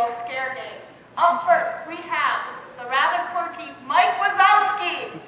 annual scare games. Up first, we have the rather quirky Mike Wazowski.